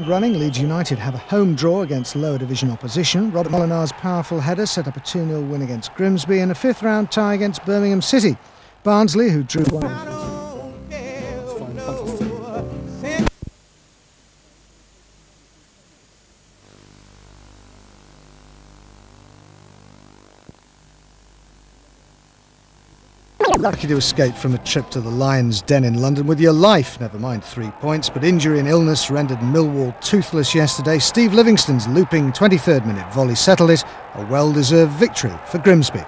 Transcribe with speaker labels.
Speaker 1: Running, Leeds United have a home draw against lower division opposition. Robert Molenaar's powerful header set up a 2-0 win against Grimsby and a fifth round tie against Birmingham City. Barnsley, who drew one... Lucky to escape from a trip to the Lions' Den in London with your life, never mind three points, but injury and illness rendered Millwall toothless yesterday. Steve Livingstone's looping 23rd minute volley settled it, a well deserved victory for Grimsby.